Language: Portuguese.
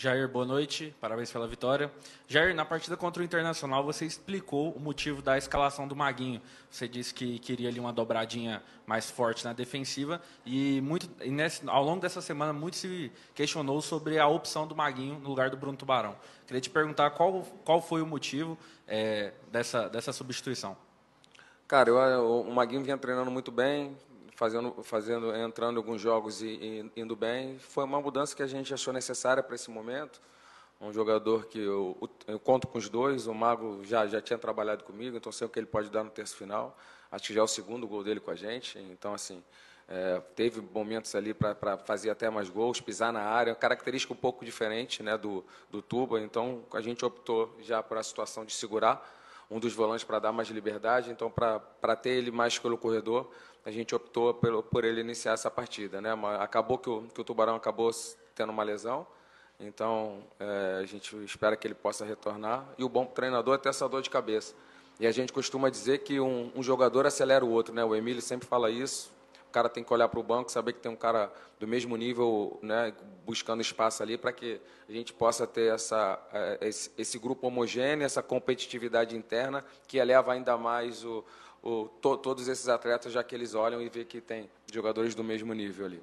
Jair, boa noite. Parabéns pela vitória. Jair, na partida contra o Internacional, você explicou o motivo da escalação do Maguinho. Você disse que queria ali uma dobradinha mais forte na defensiva e, muito, e nesse, ao longo dessa semana muito se questionou sobre a opção do Maguinho no lugar do Bruno Tubarão. Queria te perguntar qual, qual foi o motivo é, dessa, dessa substituição. Cara, eu, o Maguinho vinha treinando muito bem, fazendo, fazendo, entrando em alguns jogos e, e, indo bem. Foi uma mudança que a gente achou necessária para esse momento. Um jogador que eu, eu, conto com os dois. O Mago já, já tinha trabalhado comigo, então sei o que ele pode dar no terço final. Acho que já é o segundo gol dele com a gente. Então, assim, é, teve momentos ali para fazer até mais gols, pisar na área, característica um pouco diferente né, do, do Tuba. Então, a gente optou já por a situação de segurar um dos volantes para dar mais liberdade. Então, para ter ele mais pelo corredor, a gente optou por, por ele iniciar essa partida. Né? Acabou que o, que o Tubarão acabou tendo uma lesão, então é, a gente espera que ele possa retornar. E o bom treinador é ter essa dor de cabeça. E a gente costuma dizer que um, um jogador acelera o outro, né? O Emílio sempre fala isso. O cara tem que olhar para o banco, saber que tem um cara do mesmo nível, né, buscando espaço ali para que a gente possa ter essa, esse, esse grupo homogêneo, essa competitividade interna que eleva ainda mais o, o, to, todos esses atletas, já que eles olham e vê que tem jogadores do mesmo nível ali.